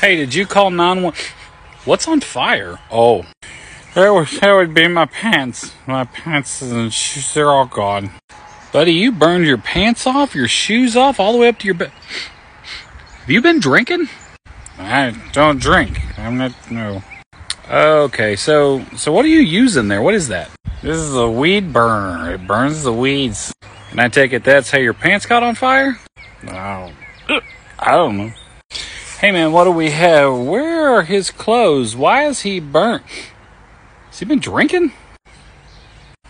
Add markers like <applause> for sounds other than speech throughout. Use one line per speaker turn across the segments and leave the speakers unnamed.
Hey, did you call 911? What's on fire? Oh. That would, that would be my pants. My pants and shoes, they're all gone. Buddy, you burned your pants off, your shoes off, all the way up to your bed. Have you been drinking? I don't drink. I'm not, no. Okay, so, so what are you using there? What is that? This is a weed burner. It burns the weeds. And I take it that's how your pants got on fire? No. I don't know. Hey man, what do we have? Where are his clothes? Why is he burnt? Has he been drinking?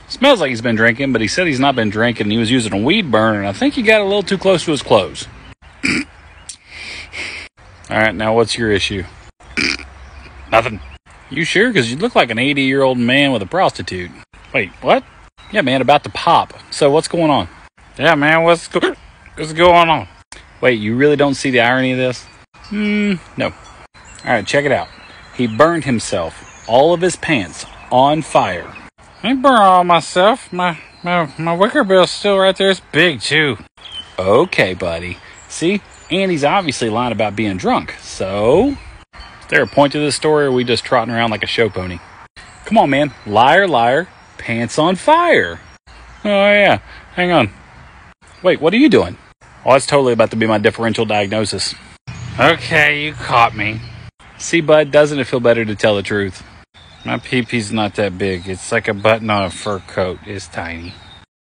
Smells like he's been drinking, but he said he's not been drinking. He was using a weed burner, and I think he got a little too close to his clothes. <clears throat> All right, now what's your issue? <clears throat> Nothing. You sure? Because you look like an 80 year old man with a prostitute. Wait, what? Yeah, man, about to pop. So what's going on? Yeah, man, what's, go- what's going on? Wait, you really don't see the irony of this? Hmm, no. All right, check it out. He burned himself, all of his pants, on fire. I burned all myself. My, my, my wicker bill's still right there. It's big, too. Okay, buddy. See? Andy's obviously lying about being drunk. So, is there a point to this story, or are we just trotting around like a show pony? Come on, man. Liar, liar. Pants on fire. Oh, yeah. Hang on. Wait, what are you doing? Oh, that's totally about to be my differential diagnosis. Okay, you caught me. See, bud, doesn't it feel better to tell the truth? My pee pee's not that big. It's like a button on a fur coat. It's tiny.